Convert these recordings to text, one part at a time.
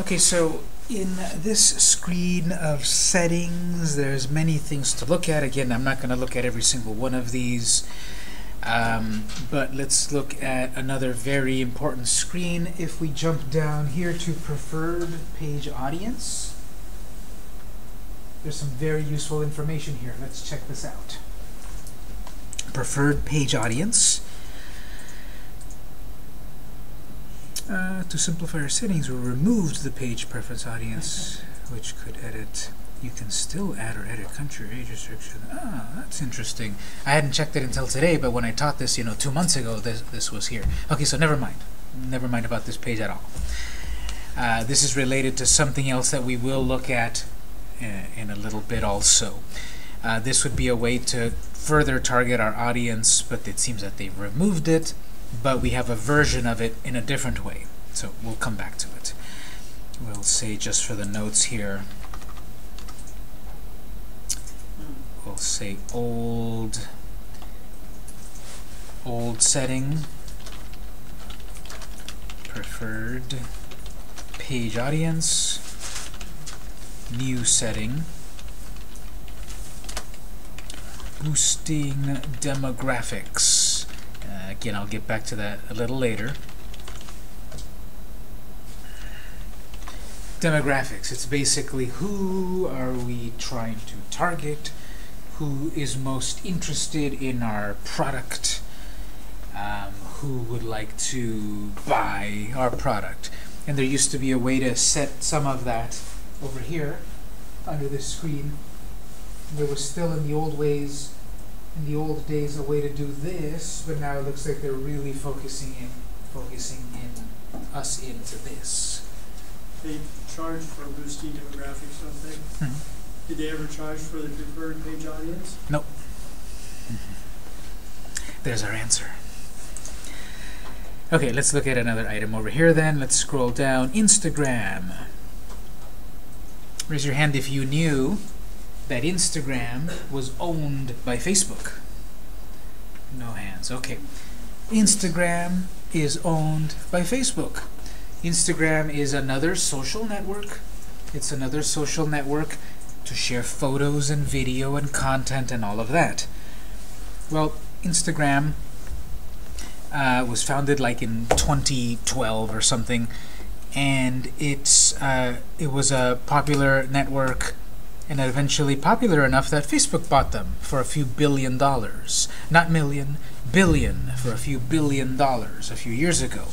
Okay, so in this screen of settings, there's many things to look at. Again, I'm not going to look at every single one of these, um, but let's look at another very important screen. If we jump down here to preferred page audience, there's some very useful information here. Let's check this out. Preferred page audience. Uh, to simplify our settings, we removed the page preference audience, which could edit. You can still add or edit country age restriction. Ah, that's interesting. I hadn't checked it until today, but when I taught this, you know, two months ago, this, this was here. Okay, so never mind. Never mind about this page at all. Uh, this is related to something else that we will look at uh, in a little bit also. Uh, this would be a way to further target our audience, but it seems that they've removed it but we have a version of it in a different way. So we'll come back to it. We'll say just for the notes here, we'll say old old setting preferred page audience new setting boosting demographics again, I'll get back to that a little later. Demographics, it's basically who are we trying to target, who is most interested in our product, um, who would like to buy our product. And there used to be a way to set some of that over here under this screen. There was still in the old ways in the old days a way to do this, but now it looks like they're really focusing in focusing in us into this. They charge for boosting demographics, don't they? Mm -hmm. Did they ever charge for the preferred page audience? Nope. Mm -hmm. There's our answer. Okay, let's look at another item over here then. Let's scroll down. Instagram. Raise your hand if you knew that Instagram was owned by Facebook. No hands. Okay. Instagram is owned by Facebook. Instagram is another social network. It's another social network to share photos and video and content and all of that. Well, Instagram uh, was founded like in 2012 or something, and it's uh, it was a popular network and eventually popular enough that Facebook bought them for a few billion dollars. Not million, billion, for a few billion dollars a few years ago.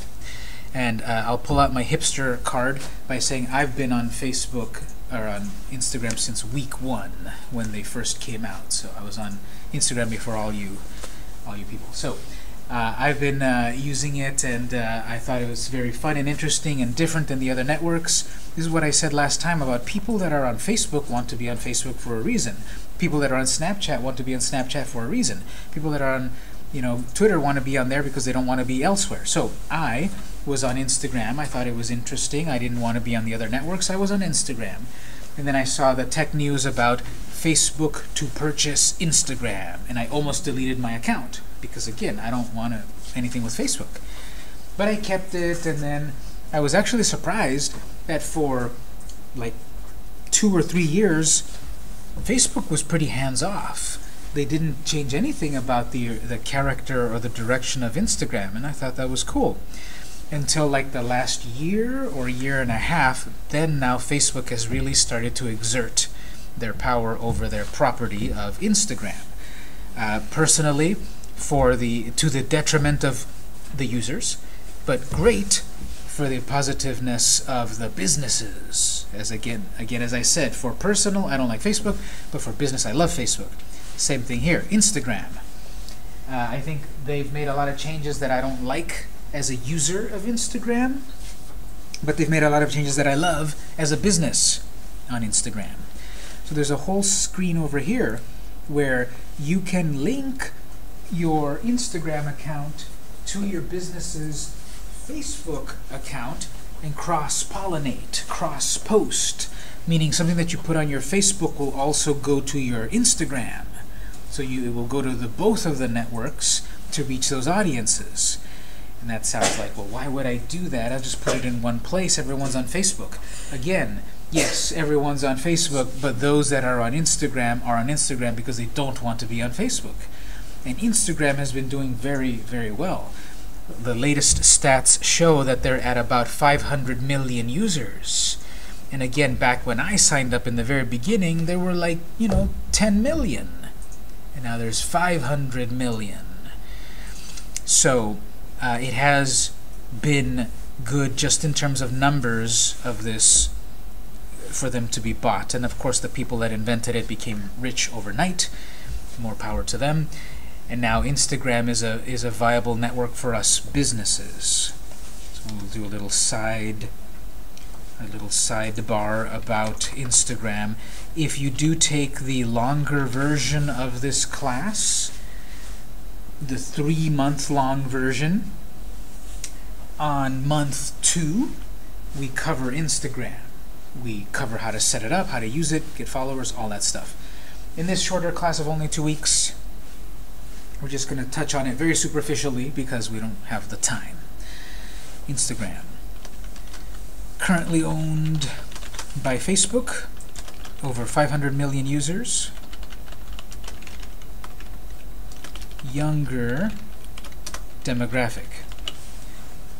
And uh, I'll pull out my hipster card by saying I've been on Facebook or on Instagram since week one when they first came out. So I was on Instagram before all you, all you people. So uh, I've been uh, using it, and uh, I thought it was very fun and interesting and different than the other networks. This is what I said last time about people that are on Facebook want to be on Facebook for a reason. People that are on Snapchat want to be on Snapchat for a reason. People that are on you know, Twitter want to be on there because they don't want to be elsewhere. So I was on Instagram. I thought it was interesting. I didn't want to be on the other networks. I was on Instagram. And then I saw the tech news about Facebook to purchase Instagram, and I almost deleted my account because again, I don't want anything with Facebook. But I kept it, and then I was actually surprised that for like two or three years, Facebook was pretty hands-off. They didn't change anything about the the character or the direction of Instagram, and I thought that was cool. Until like the last year or year and a half, then now Facebook has really started to exert their power over their property of Instagram. Uh, personally, for the to the detriment of the users, but great for the positiveness of the businesses. As again, again, as I said, for personal, I don't like Facebook, but for business, I love Facebook. Same thing here, Instagram. Uh, I think they've made a lot of changes that I don't like as a user of Instagram, but they've made a lot of changes that I love as a business on Instagram. So there's a whole screen over here where you can link your Instagram account to your business's Facebook account and cross-pollinate, cross-post, meaning something that you put on your Facebook will also go to your Instagram. So you it will go to the both of the networks to reach those audiences. And that sounds like, well, why would I do that? I'll just put it in one place. Everyone's on Facebook. Again, yes, everyone's on Facebook, but those that are on Instagram are on Instagram because they don't want to be on Facebook. And Instagram has been doing very, very well. The latest stats show that they're at about 500 million users. And again, back when I signed up in the very beginning, there were like, you know, 10 million. And now there's 500 million. So uh, it has been good just in terms of numbers of this for them to be bought. And of course, the people that invented it became rich overnight. More power to them. And now Instagram is a is a viable network for us businesses. So we'll do a little side a little sidebar about Instagram. If you do take the longer version of this class, the three-month-long version, on month two, we cover Instagram. We cover how to set it up, how to use it, get followers, all that stuff. In this shorter class of only two weeks, we're just going to touch on it very superficially because we don't have the time. Instagram currently owned by Facebook, over 500 million users. Younger demographic.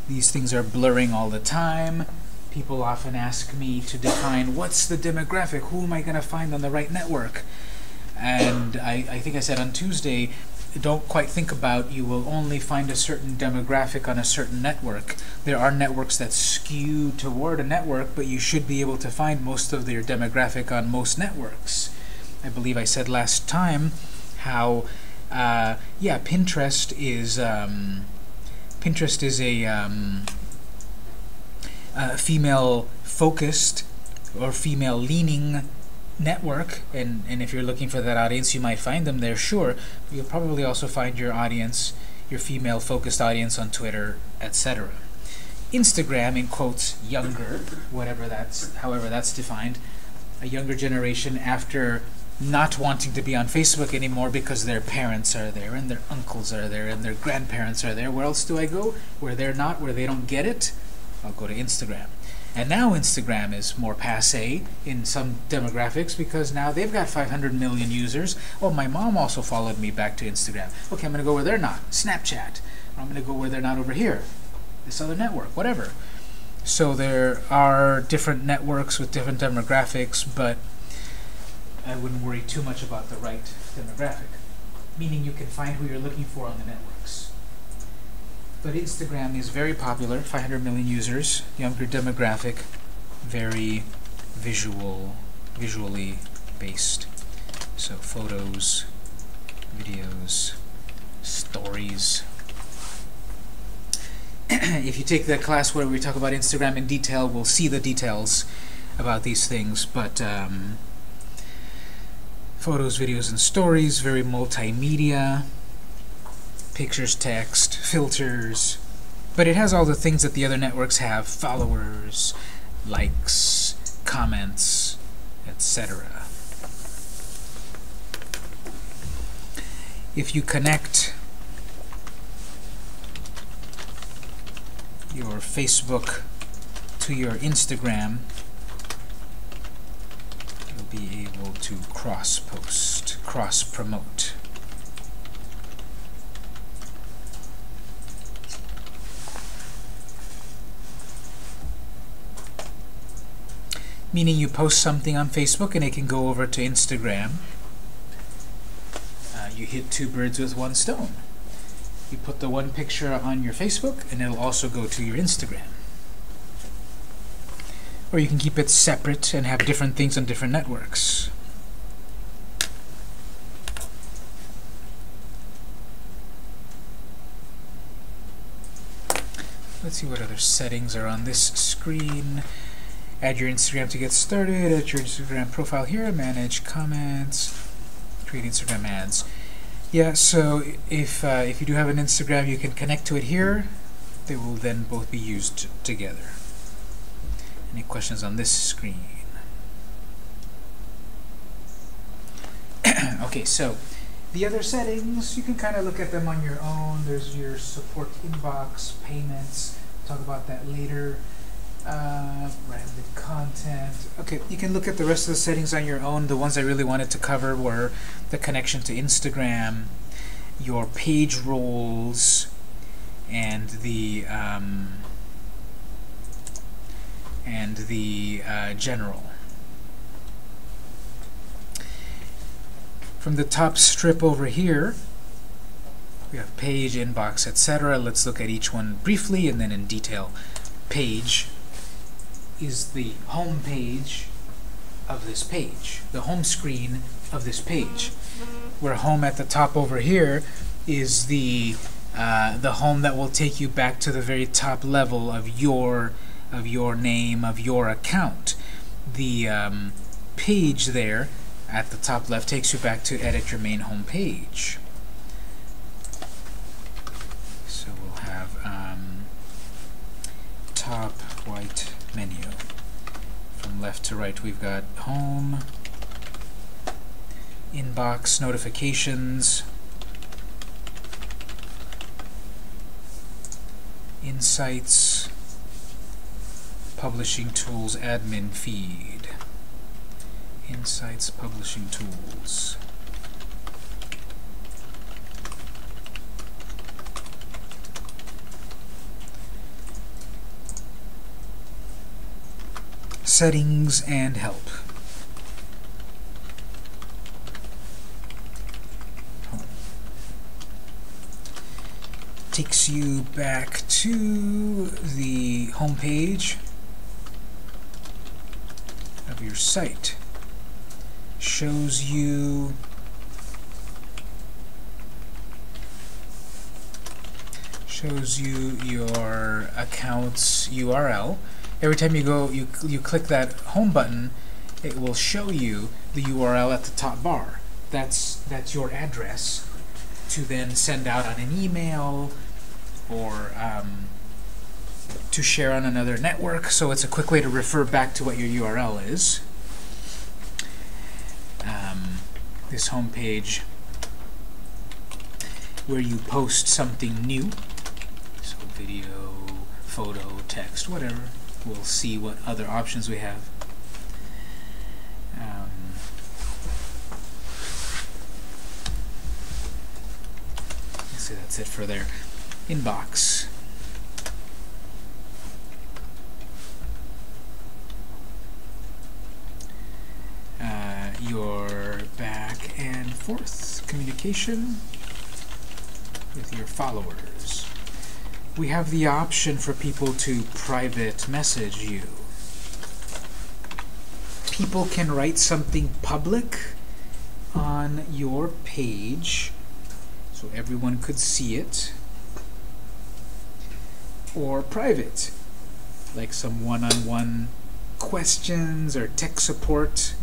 These things are blurring all the time. People often ask me to define what's the demographic, who am I going to find on the right network? And I, I think I said on Tuesday, don't quite think about you will only find a certain demographic on a certain network. There are networks that skew toward a network, but you should be able to find most of their demographic on most networks. I believe I said last time how, uh, yeah, Pinterest is um, Pinterest is a um, uh, female-focused or female-leaning network, and, and if you're looking for that audience, you might find them there, sure. You'll probably also find your audience, your female-focused audience on Twitter, etc. Instagram, in quotes, younger, whatever that's, however that's defined, a younger generation after not wanting to be on Facebook anymore because their parents are there and their uncles are there and their grandparents are there. Where else do I go? Where they're not, where they don't get it? I'll go to Instagram. And now Instagram is more passe in some demographics because now they've got 500 million users. Oh, my mom also followed me back to Instagram. Okay, I'm going to go where they're not. Snapchat. Or I'm going to go where they're not over here. This other network, whatever. So there are different networks with different demographics, but I wouldn't worry too much about the right demographic. Meaning you can find who you're looking for on the networks. But Instagram is very popular, 500 million users, younger demographic, very visual, visually based. So photos, videos, stories. if you take the class where we talk about Instagram in detail, we'll see the details about these things, but um, photos, videos, and stories, very multimedia, pictures, text, filters, but it has all the things that the other networks have, followers, likes, comments, etc. If you connect your Facebook to your Instagram, be able to cross-post, cross-promote. meaning you post something on Facebook and it can go over to Instagram. Uh, you hit two birds with one stone. You put the one picture on your Facebook and it'll also go to your Instagram. Or you can keep it separate and have different things on different networks. Let's see what other settings are on this screen add your Instagram to get started, add your Instagram profile here, manage comments, create Instagram ads. Yeah, so if, uh, if you do have an Instagram, you can connect to it here. They will then both be used together. Any questions on this screen? okay, so The other settings, you can kind of look at them on your own. There's your support inbox, payments, talk about that later. Uh, branded content. Okay, you can look at the rest of the settings on your own. The ones I really wanted to cover were the connection to Instagram, your page roles, and the um, and the uh, general. From the top strip over here, we have page, inbox, etc. Let's look at each one briefly and then in detail. Page is the home page of this page, the home screen of this page. Where home at the top over here is the uh, the home that will take you back to the very top level of your of your name of your account. The um, page there at the top left takes you back to edit your main home page. So we'll have um, top white menu. From left to right we've got home, inbox, notifications, insights, publishing tools admin feed. Insights Publishing Tools. Settings and help. Takes you back to the home page site shows you shows you your account's URL. Every time you go, you you click that home button, it will show you the URL at the top bar. That's that's your address to then send out on an email or um, to share on another network. So it's a quick way to refer back to what your URL is this home page where you post something new. So video, photo, text, whatever. We'll see what other options we have. Um, that's it for their inbox. Uh, your back and forth communication with your followers. We have the option for people to private message you. People can write something public on your page so everyone could see it or private like some one-on-one -on -one questions or tech support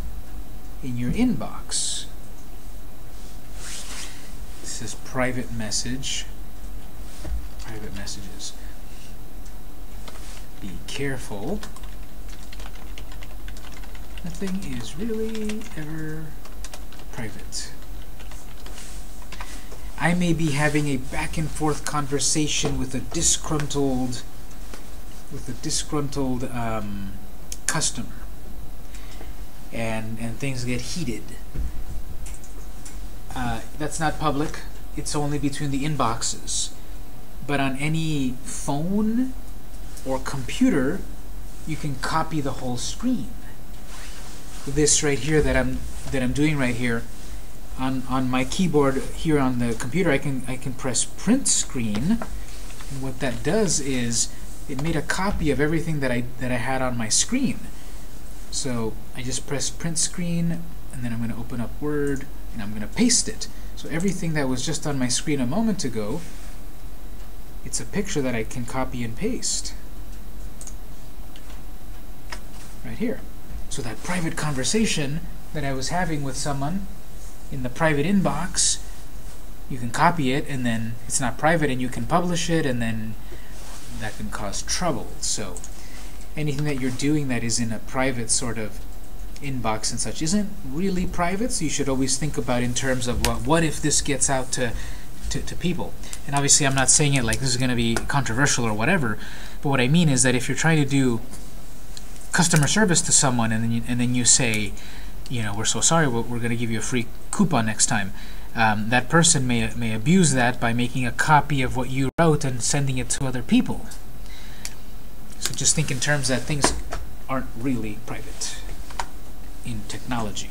in your inbox. This is private message. Private messages. Be careful. Nothing is really ever private. I may be having a back and forth conversation with a disgruntled with a disgruntled um, customer and, and things get heated. Uh, that's not public. It's only between the inboxes. But on any phone or computer, you can copy the whole screen. This right here that I'm that I'm doing right here, on on my keyboard here on the computer, I can I can press print screen, and what that does is it made a copy of everything that I that I had on my screen. So I just press print screen, and then I'm going to open up Word, and I'm going to paste it. So everything that was just on my screen a moment ago, it's a picture that I can copy and paste. Right here. So that private conversation that I was having with someone in the private inbox, you can copy it, and then it's not private, and you can publish it, and then that can cause trouble. So anything that you're doing that is in a private sort of inbox and such isn't really private, so you should always think about in terms of what, what if this gets out to, to, to people. And obviously I'm not saying it like this is going to be controversial or whatever, but what I mean is that if you're trying to do customer service to someone and then you, and then you say, you know, we're so sorry, we're, we're going to give you a free coupon next time. Um, that person may, may abuse that by making a copy of what you wrote and sending it to other people. So just think in terms that things aren't really private in technology.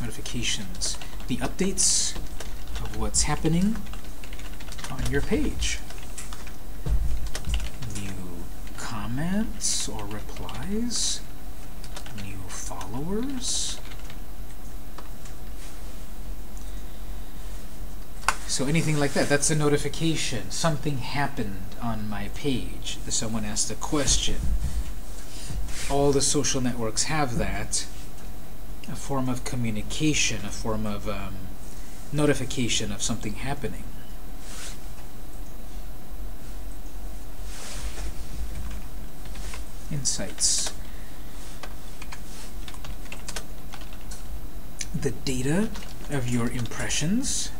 Notifications. The updates of what's happening on your page. New comments or replies. New followers. So anything like that, that's a notification. Something happened on my page. Someone asked a question. All the social networks have that. A form of communication, a form of um, notification of something happening. Insights. The data of your impressions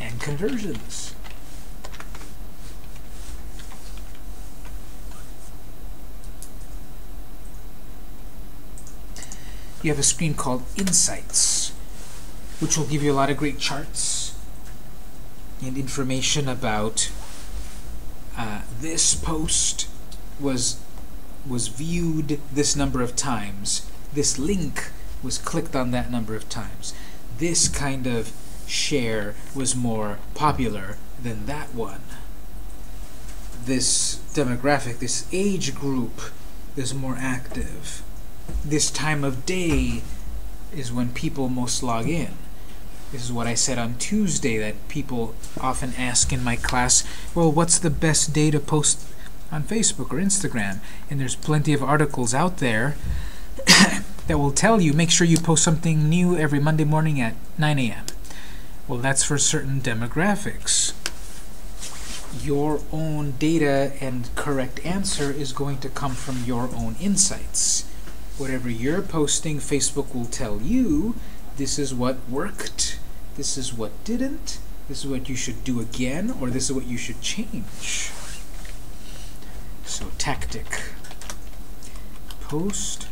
and conversions. You have a screen called Insights, which will give you a lot of great charts and information about uh, this post was was viewed this number of times. This link was clicked on that number of times. This kind of share was more popular than that one. This demographic, this age group is more active. This time of day is when people most log in. This is what I said on Tuesday that people often ask in my class, well, what's the best day to post on Facebook or Instagram? And there's plenty of articles out there that will tell you, make sure you post something new every Monday morning at 9 a.m. Well, that's for certain demographics. Your own data and correct answer is going to come from your own insights. Whatever you're posting, Facebook will tell you this is what worked, this is what didn't, this is what you should do again, or this is what you should change. So tactic. Post.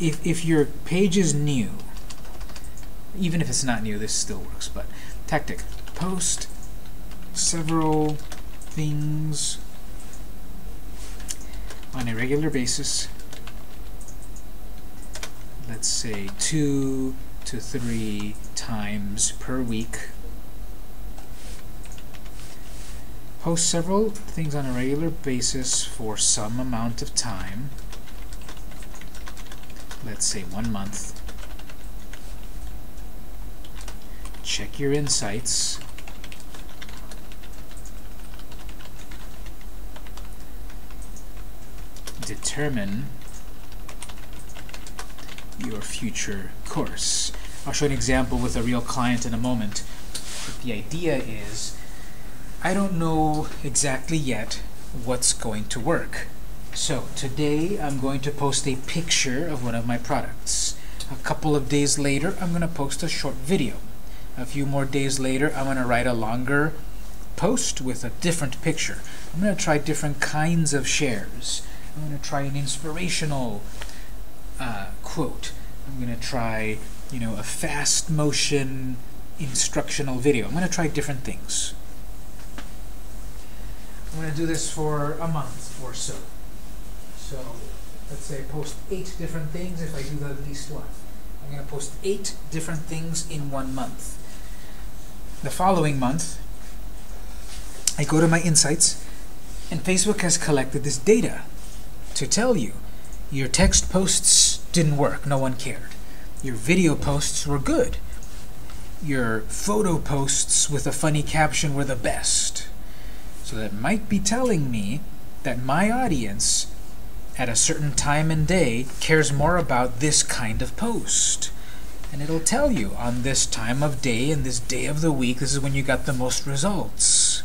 If, if your page is new, even if it's not new, this still works, but tactic. Post several things on a regular basis. Let's say two to three times per week. Post several things on a regular basis for some amount of time. Let's say one month. check your insights. Determine your future course. I'll show an example with a real client in a moment. But the idea is, I don't know exactly yet what's going to work. So today I'm going to post a picture of one of my products. A couple of days later I'm going to post a short video. A few more days later, I'm going to write a longer post with a different picture. I'm going to try different kinds of shares. I'm going to try an inspirational uh, quote. I'm going to try, you know, a fast motion instructional video. I'm going to try different things. I'm going to do this for a month or so. So let's say I post eight different things if I do the least one. I'm going to post eight different things in one month the following month, I go to my insights, and Facebook has collected this data to tell you your text posts didn't work, no one cared. Your video posts were good. Your photo posts with a funny caption were the best. So that might be telling me that my audience at a certain time and day cares more about this kind of post and it'll tell you on this time of day and this day of the week, this is when you got the most results.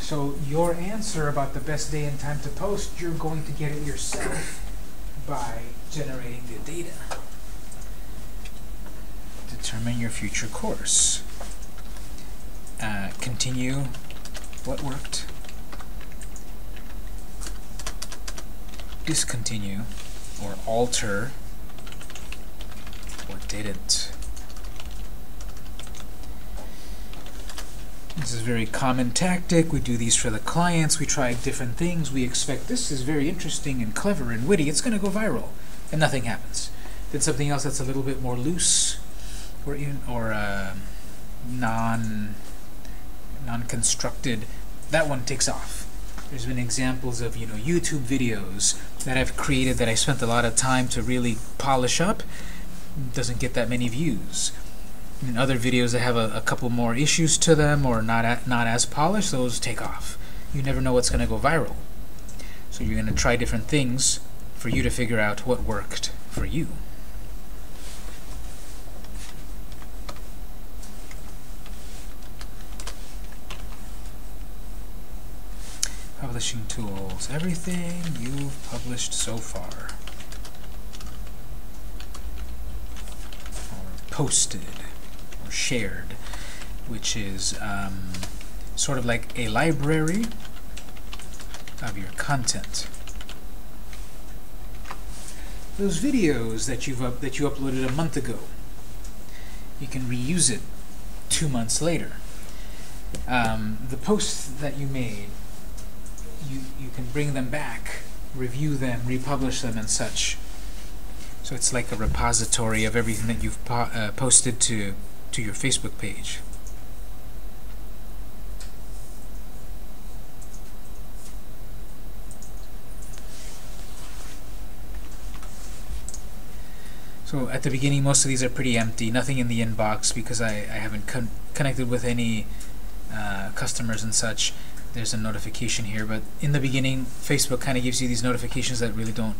So your answer about the best day and time to post, you're going to get it yourself by generating the data. Determine your future course. Uh, continue what worked. Discontinue or alter what didn't. This is very common tactic. We do these for the clients. We try different things. We expect this is very interesting and clever and witty. It's going to go viral. And nothing happens. Then something else that's a little bit more loose or, even or uh, non, non-constructed, that one takes off. There's been examples of you know YouTube videos that I've created that I spent a lot of time to really polish up. Doesn't get that many views in other videos that have a, a couple more issues to them or not a, not as polished, those take off. You never know what's going to go viral. So you're going to try different things for you to figure out what worked for you. Publishing tools. Everything you've published so far. Or posted shared, which is um, sort of like a library of your content. Those videos that you've up, that you uploaded a month ago, you can reuse it two months later. Um, the posts that you made, you you can bring them back, review them, republish them, and such. So it's like a repository of everything that you've po uh, posted to to your Facebook page. So at the beginning, most of these are pretty empty, nothing in the inbox because I, I haven't con connected with any uh, customers and such. There's a notification here, but in the beginning, Facebook kind of gives you these notifications that really don't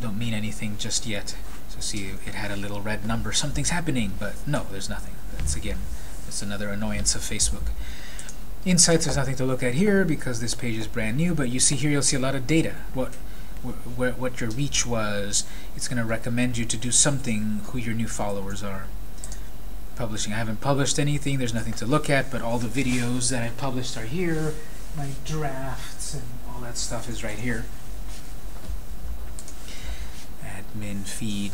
don't mean anything just yet. See, it had a little red number. Something's happening, but no, there's nothing. That's again, that's another annoyance of Facebook. Insights, there's nothing to look at here because this page is brand new, but you see here, you'll see a lot of data. What wh what your reach was. It's going to recommend you to do something who your new followers are. Publishing. I haven't published anything. There's nothing to look at, but all the videos that I published are here. My drafts and all that stuff is right here. Admin feed.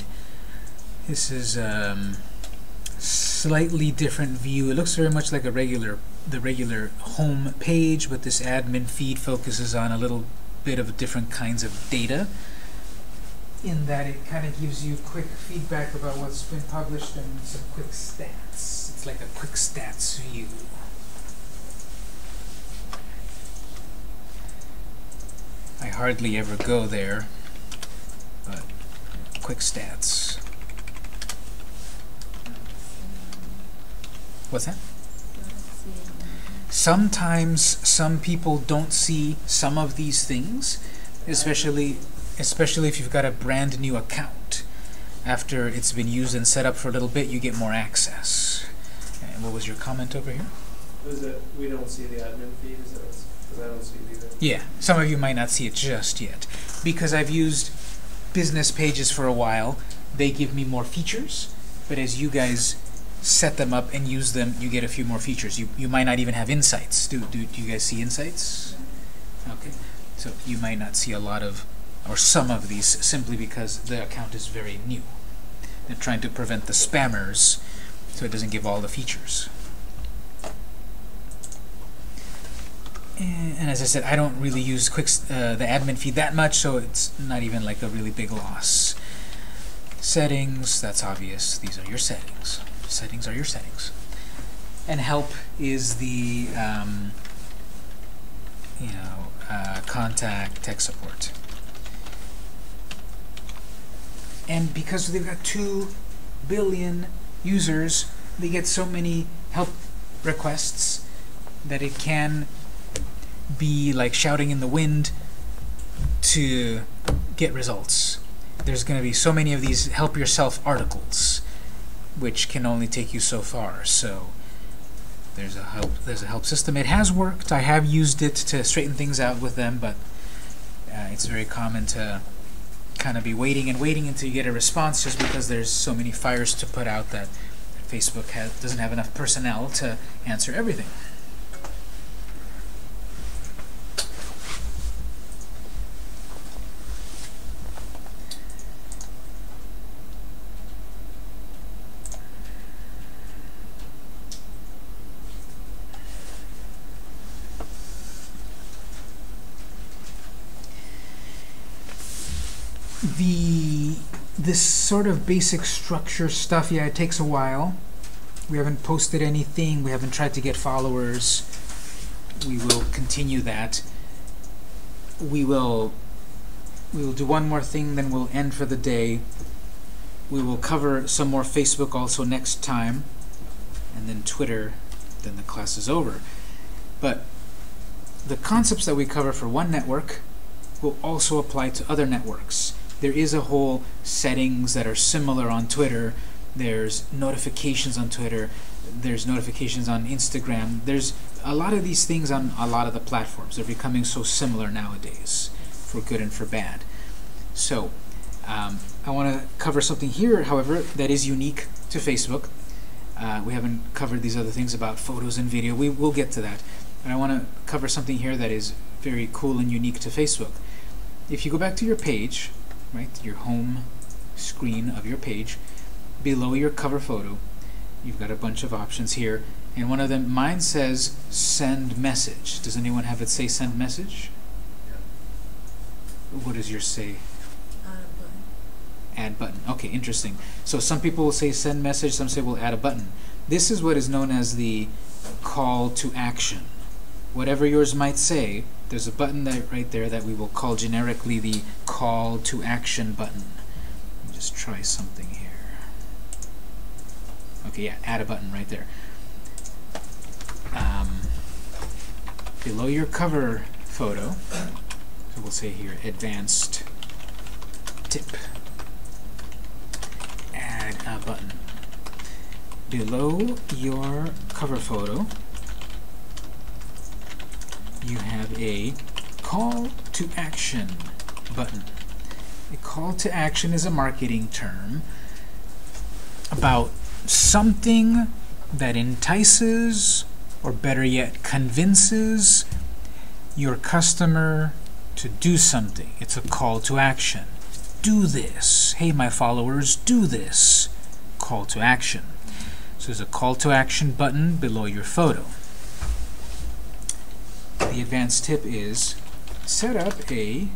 This is um, slightly different view. It looks very much like a regular the regular home page, but this admin feed focuses on a little bit of different kinds of data in that it kind of gives you quick feedback about what's been published and some quick stats. It's like a quick stats view. I hardly ever go there, but quick stats. What's that? Sometimes some people don't see some of these things, especially especially if you've got a brand new account. After it's been used and set up for a little bit, you get more access. And what was your comment over here? Is it we don't see the admin feed? Is that because I don't see it either? Yeah, some of you might not see it just yet. Because I've used business pages for a while, they give me more features, but as you guys set them up and use them, you get a few more features. You, you might not even have insights. Do, do, do you guys see insights? Okay, so you might not see a lot of, or some of these, simply because the account is very new. They're trying to prevent the spammers, so it doesn't give all the features. And, as I said, I don't really use quick uh, the admin feed that much, so it's not even like a really big loss. Settings, that's obvious. These are your settings settings are your settings. And help is the um, you know uh, contact tech support. And because they've got two billion users, they get so many help requests that it can be like shouting in the wind to get results. There's going to be so many of these help yourself articles which can only take you so far. So there's a help there's a help system. It has worked. I have used it to straighten things out with them, but uh, it's very common to kind of be waiting and waiting until you get a response just because there's so many fires to put out that Facebook has, doesn't have enough personnel to answer everything. The this sort of basic structure stuff, yeah, it takes a while. We haven't posted anything. We haven't tried to get followers. We will continue that. We will we will do one more thing, then we'll end for the day. We will cover some more Facebook also next time, and then Twitter. Then the class is over. But the concepts that we cover for one network will also apply to other networks there is a whole settings that are similar on Twitter. There's notifications on Twitter. There's notifications on Instagram. There's a lot of these things on a lot of the platforms. They're becoming so similar nowadays, for good and for bad. So, um, I want to cover something here, however, that is unique to Facebook. Uh, we haven't covered these other things about photos and video. We will get to that. But I want to cover something here that is very cool and unique to Facebook. If you go back to your page, right, your home screen of your page, below your cover photo, you've got a bunch of options here, and one of them, mine says send message. Does anyone have it say send message? Yeah. What does yours say? Add button. Add button. Okay, interesting. So some people will say send message, some say we'll add a button. This is what is known as the call to action. Whatever yours might say, there's a button that right there that we will call generically the call to action button. Just try something here. Okay, yeah, add a button right there. Um, below your cover photo, so we'll say here advanced tip. Add a button. Below your cover photo, you have a call to action button. A call to action is a marketing term about something that entices, or better yet, convinces your customer to do something. It's a call to action. Do this. Hey, my followers, do this. Call to action. So there's a call to action button below your photo the advanced tip is set up a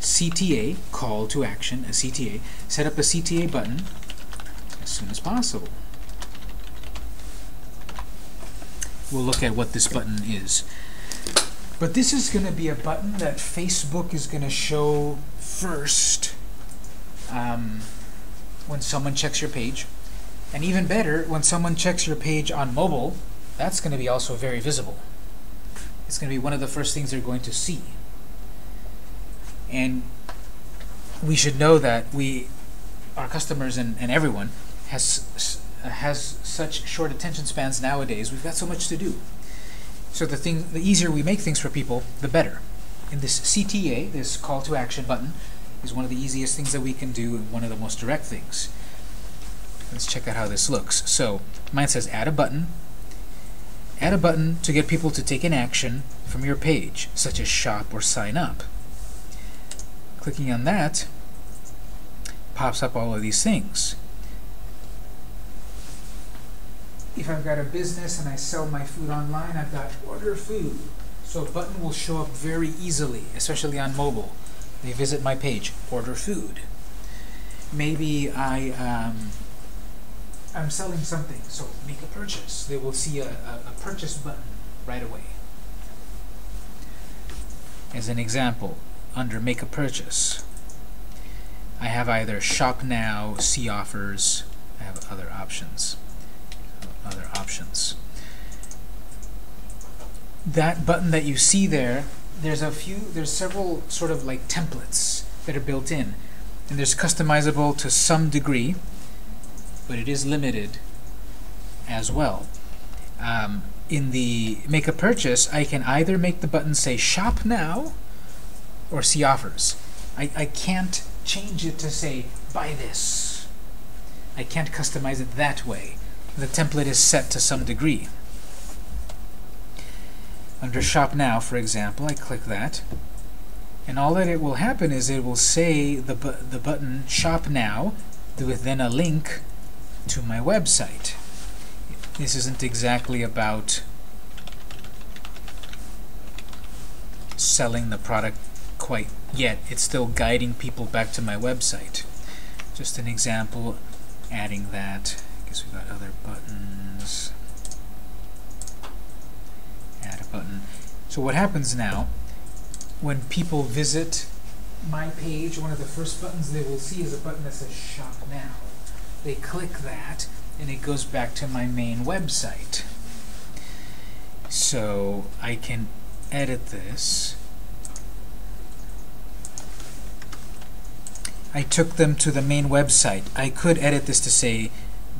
CTA, call to action, a CTA. Set up a CTA button as soon as possible. We'll look at what this button is. But this is going to be a button that Facebook is going to show first um, when someone checks your page. And even better, when someone checks your page on mobile, that's going to be also very visible. It's going to be one of the first things they're going to see. And we should know that we, our customers and, and everyone, has has such short attention spans nowadays. We've got so much to do. So the thing, the easier we make things for people, the better. And this CTA, this call to action button, is one of the easiest things that we can do and one of the most direct things. Let's check out how this looks. So mine says add a button Add a button to get people to take an action from your page, such as shop or sign up. Clicking on that pops up all of these things. If I've got a business and I sell my food online, I've got order food. So a button will show up very easily, especially on mobile. They visit my page, order food. Maybe I um, I'm selling something, so make a purchase. They will see a, a, a purchase button right away. As an example, under make a purchase, I have either shop now, see offers, I have other options. Other options. That button that you see there, there's a few, there's several sort of like templates that are built in. And there's customizable to some degree but it is limited as well. Um, in the make a purchase, I can either make the button say shop now or see offers. I, I can't change it to say buy this. I can't customize it that way. The template is set to some degree. Under shop now, for example, I click that. And all that it will happen is it will say the, bu the button shop now with then a link to my website. This isn't exactly about selling the product quite yet. It's still guiding people back to my website. Just an example, adding that. I guess we've got other buttons. Add a button. So what happens now, when people visit my page, one of the first buttons they will see is a button that says Shop Now. They click that, and it goes back to my main website. So I can edit this. I took them to the main website. I could edit this to say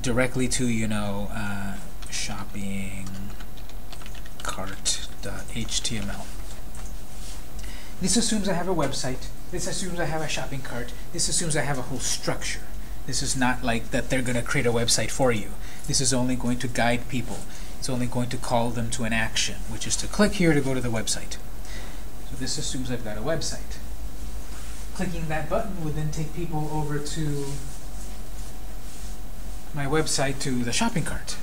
directly to, you know, uh, shopping cart.html. This assumes I have a website. This assumes I have a shopping cart. This assumes I have a whole structure. This is not like that they're going to create a website for you. This is only going to guide people. It's only going to call them to an action, which is to click here to go to the website. So this assumes I've got a website. Clicking that button would then take people over to my website to the shopping cart.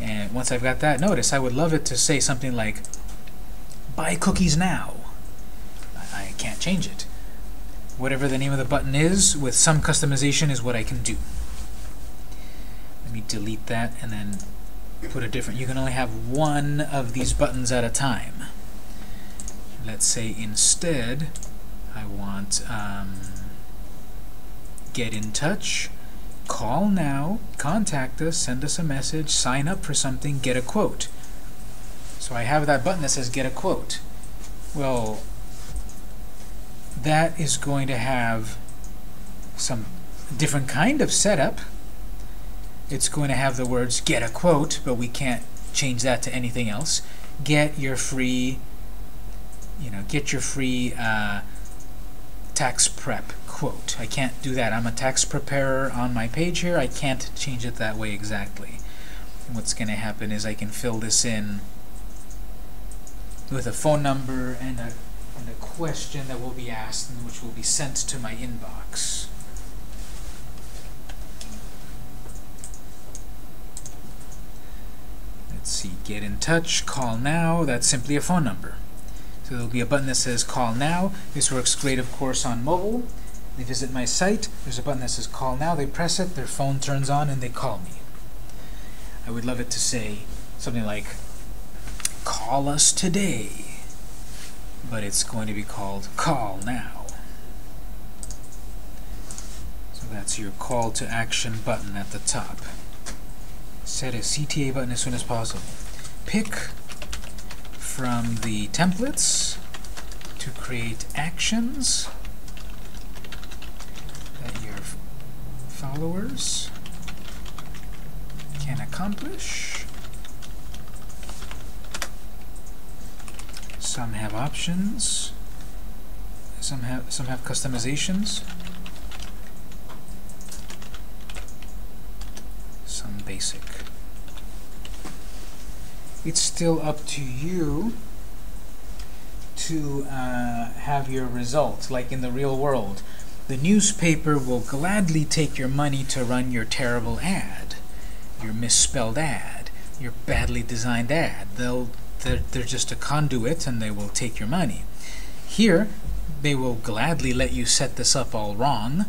And once I've got that, notice I would love it to say something like, buy cookies now. I, can't change it. Whatever the name of the button is, with some customization is what I can do. Let me delete that and then put a different. You can only have one of these buttons at a time. Let's say instead I want um, get in touch, call now, contact us, send us a message, sign up for something, get a quote. So I have that button that says get a quote. Well, that is going to have some different kind of setup. It's going to have the words get a quote, but we can't change that to anything else. Get your free, you know, get your free uh, tax prep quote. I can't do that. I'm a tax preparer on my page here. I can't change it that way exactly. And what's going to happen is I can fill this in with a phone number and a and a question that will be asked and which will be sent to my inbox. Let's see, get in touch, call now, that's simply a phone number. So there'll be a button that says call now. This works great, of course, on mobile. They visit my site, there's a button that says call now, they press it, their phone turns on, and they call me. I would love it to say something like, call us today but it's going to be called call now. So that's your call to action button at the top. Set a CTA button as soon as possible. Pick from the templates to create actions that your followers can accomplish. Some have options. Some have some have customizations. Some basic. It's still up to you to uh, have your results, like in the real world. The newspaper will gladly take your money to run your terrible ad, your misspelled ad, your badly designed ad. They'll they're, they're just a conduit and they will take your money. Here, they will gladly let you set this up all wrong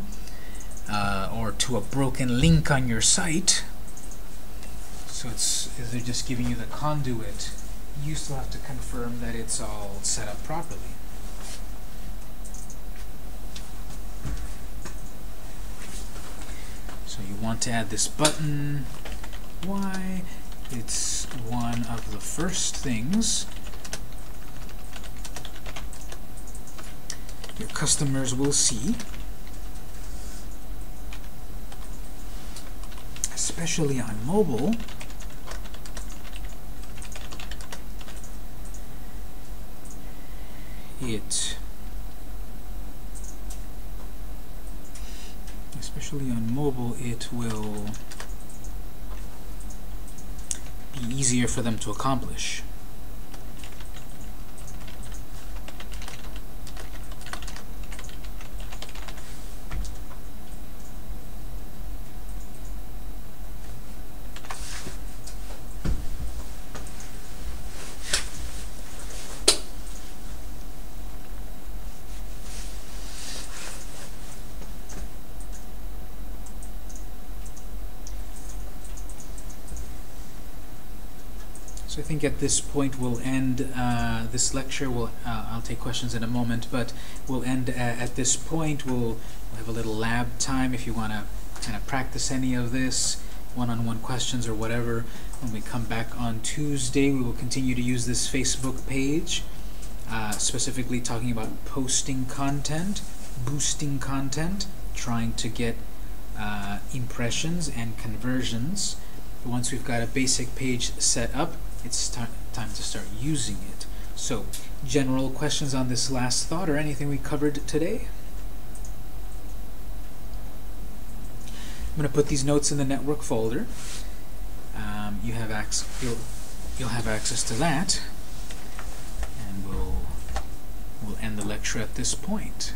uh, or to a broken link on your site. So it's they're just giving you the conduit. You still have to confirm that it's all set up properly. So you want to add this button. Why? It's one of the first things your customers will see, especially on mobile. It, especially on mobile, it will easier for them to accomplish. So I think at this point we'll end uh, this lecture. We'll, uh, I'll take questions in a moment, but we'll end uh, at this point. We'll, we'll have a little lab time if you want to kind of practice any of this, one-on-one questions or whatever. When we come back on Tuesday, we will continue to use this Facebook page, uh, specifically talking about posting content, boosting content, trying to get uh, impressions and conversions. Once we've got a basic page set up, it's ti time to start using it. So, general questions on this last thought or anything we covered today? I'm going to put these notes in the network folder. Um, you have. You'll you'll have access to that, and we'll we'll end the lecture at this point.